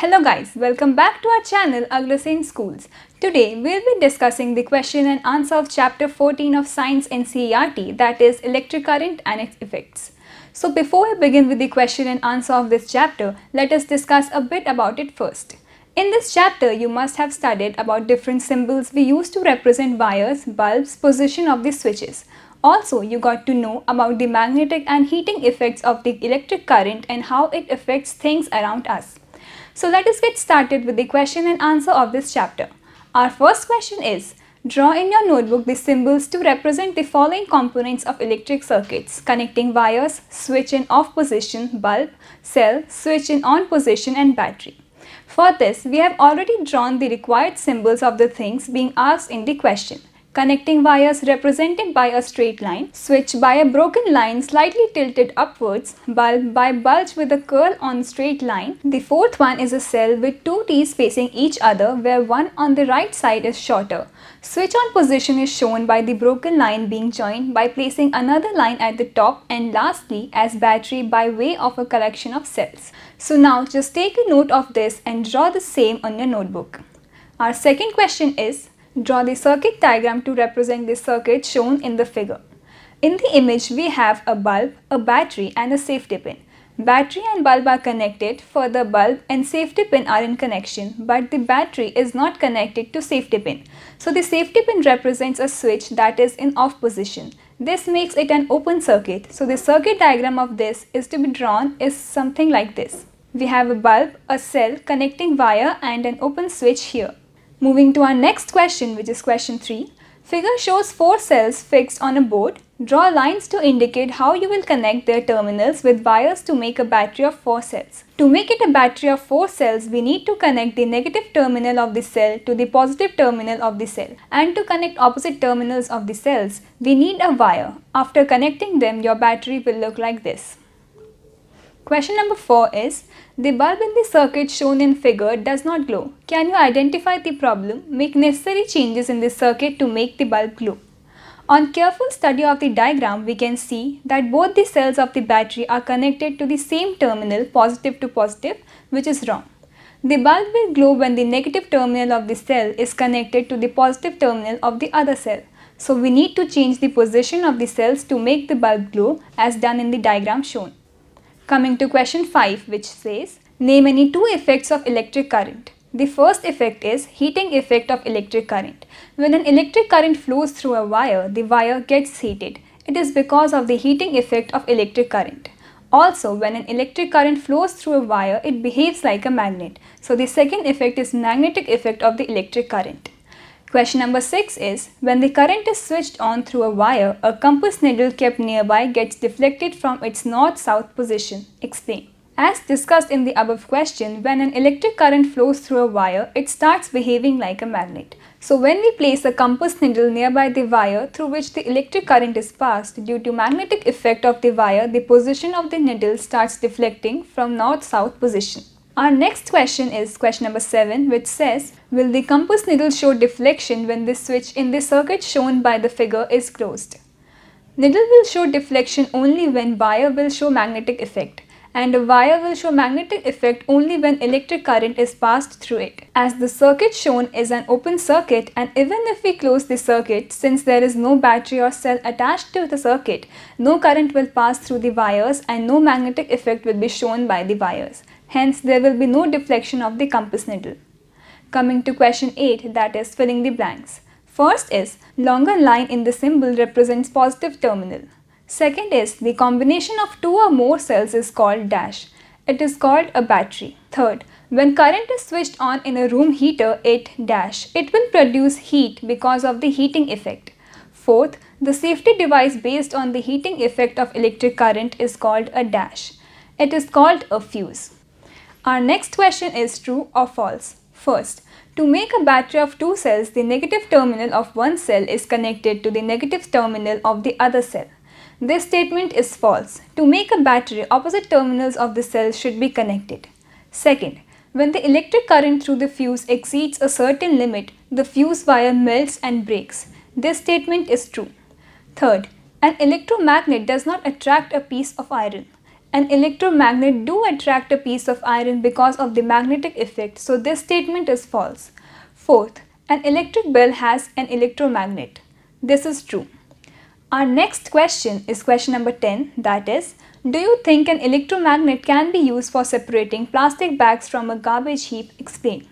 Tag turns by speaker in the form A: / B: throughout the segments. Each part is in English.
A: Hello guys, welcome back to our channel AglaSem Schools. Today we'll be discussing the question and answer of chapter 14 of Science NCERT that is electric current and its effects. So before we begin with the question and answer of this chapter, let us discuss a bit about it first. In this chapter, you must have studied about different symbols we use to represent wires, bulbs, position of the switches. Also, you got to know about the magnetic and heating effects of the electric current and how it affects things around us. So let us get started with the question and answer of this chapter. Our first question is, draw in your notebook the symbols to represent the following components of electric circuits connecting wires, switch in off position, bulb, cell, switch in on position and battery. For this, we have already drawn the required symbols of the things being asked in the question connecting wires represented by a straight line, switch by a broken line slightly tilted upwards, bulb by bulge with a curl on straight line. The fourth one is a cell with two T's facing each other where one on the right side is shorter. Switch on position is shown by the broken line being joined by placing another line at the top and lastly as battery by way of a collection of cells. So now just take a note of this and draw the same on your notebook. Our second question is Draw the circuit diagram to represent the circuit shown in the figure. In the image, we have a bulb, a battery and a safety pin. Battery and bulb are connected, for the bulb and safety pin are in connection, but the battery is not connected to safety pin. So the safety pin represents a switch that is in off position. This makes it an open circuit. So the circuit diagram of this is to be drawn is something like this. We have a bulb, a cell, connecting wire and an open switch here. Moving to our next question which is question 3. Figure shows 4 cells fixed on a board. Draw lines to indicate how you will connect their terminals with wires to make a battery of 4 cells. To make it a battery of 4 cells, we need to connect the negative terminal of the cell to the positive terminal of the cell. And to connect opposite terminals of the cells, we need a wire. After connecting them, your battery will look like this. Question number 4 is, the bulb in the circuit shown in figure does not glow. Can you identify the problem, make necessary changes in the circuit to make the bulb glow? On careful study of the diagram, we can see that both the cells of the battery are connected to the same terminal positive to positive which is wrong. The bulb will glow when the negative terminal of the cell is connected to the positive terminal of the other cell. So we need to change the position of the cells to make the bulb glow as done in the diagram shown. Coming to question 5 which says, name any two effects of electric current. The first effect is heating effect of electric current. When an electric current flows through a wire, the wire gets heated. It is because of the heating effect of electric current. Also, when an electric current flows through a wire, it behaves like a magnet. So, the second effect is magnetic effect of the electric current. Question number 6 is, when the current is switched on through a wire, a compass needle kept nearby gets deflected from its north-south position. Explain. As discussed in the above question, when an electric current flows through a wire, it starts behaving like a magnet. So when we place a compass needle nearby the wire through which the electric current is passed, due to magnetic effect of the wire, the position of the needle starts deflecting from north-south position. Our next question is question number 7 which says, will the compass needle show deflection when the switch in the circuit shown by the figure is closed? Needle will show deflection only when wire will show magnetic effect and a wire will show magnetic effect only when electric current is passed through it. As the circuit shown is an open circuit and even if we close the circuit, since there is no battery or cell attached to the circuit, no current will pass through the wires and no magnetic effect will be shown by the wires. Hence, there will be no deflection of the compass needle. Coming to question 8 that is filling the blanks. First is longer line in the symbol represents positive terminal. Second is the combination of two or more cells is called dash. It is called a battery. Third, when current is switched on in a room heater, it dash. It will produce heat because of the heating effect. Fourth, the safety device based on the heating effect of electric current is called a dash. It is called a fuse. Our next question is true or false. First, to make a battery of two cells, the negative terminal of one cell is connected to the negative terminal of the other cell. This statement is false. To make a battery, opposite terminals of the cells should be connected. Second, when the electric current through the fuse exceeds a certain limit, the fuse wire melts and breaks. This statement is true. Third, an electromagnet does not attract a piece of iron. An electromagnet do attract a piece of iron because of the magnetic effect, so this statement is false. Fourth, an electric bell has an electromagnet. This is true. Our next question is question number 10 that is, do you think an electromagnet can be used for separating plastic bags from a garbage heap? Explain.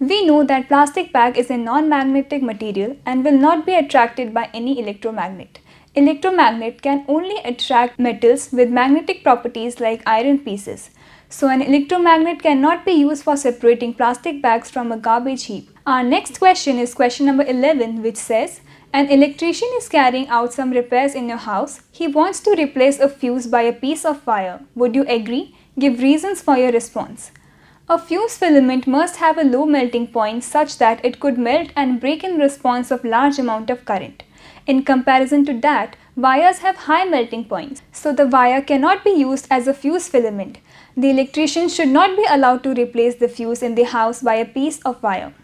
A: We know that plastic bag is a non-magnetic material and will not be attracted by any electromagnet. Electromagnet can only attract metals with magnetic properties like iron pieces. So an electromagnet cannot be used for separating plastic bags from a garbage heap. Our next question is question number 11 which says, an electrician is carrying out some repairs in your house. He wants to replace a fuse by a piece of wire. Would you agree? Give reasons for your response. A fuse filament must have a low melting point such that it could melt and break in response of large amount of current. In comparison to that, wires have high melting points, so the wire cannot be used as a fuse filament. The electrician should not be allowed to replace the fuse in the house by a piece of wire.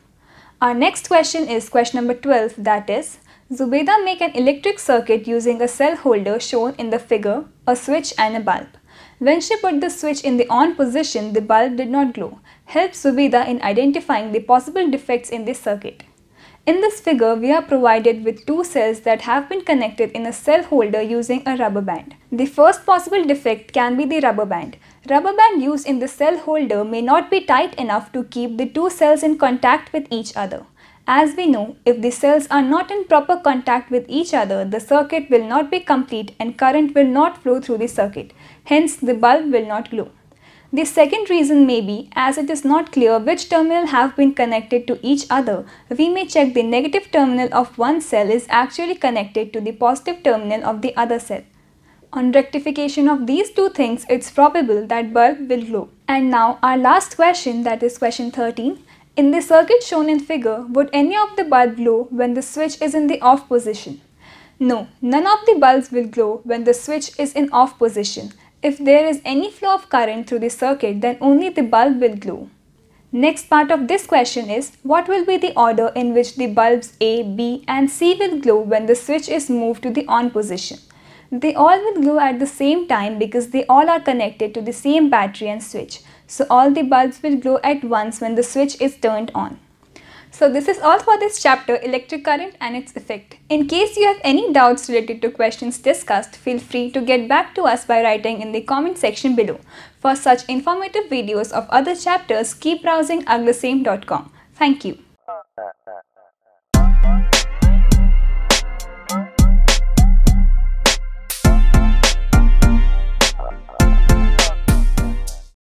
A: Our next question is question number 12 that is, Zubeda make an electric circuit using a cell holder shown in the figure, a switch and a bulb. When she put the switch in the on position, the bulb did not glow. Help Zubeda in identifying the possible defects in the circuit. In this figure, we are provided with two cells that have been connected in a cell holder using a rubber band. The first possible defect can be the rubber band. Rubber band used in the cell holder may not be tight enough to keep the two cells in contact with each other. As we know, if the cells are not in proper contact with each other, the circuit will not be complete and current will not flow through the circuit. Hence, the bulb will not glow. The second reason may be as it is not clear which terminal have been connected to each other, we may check the negative terminal of one cell is actually connected to the positive terminal of the other cell. On rectification of these two things, it's probable that bulb will glow. And now our last question that is question 13. In the circuit shown in figure, would any of the bulb glow when the switch is in the off position? No, none of the bulbs will glow when the switch is in off position if there is any flow of current through the circuit, then only the bulb will glow. Next part of this question is, what will be the order in which the bulbs A, B and C will glow when the switch is moved to the on position? They all will glow at the same time because they all are connected to the same battery and switch. So all the bulbs will glow at once when the switch is turned on. So this is all for this chapter electric current and its effect. In case you have any doubts related to questions discussed, feel free to get back to us by writing in the comment section below. For such informative videos of other chapters, keep browsing aglasem.com. Thank you.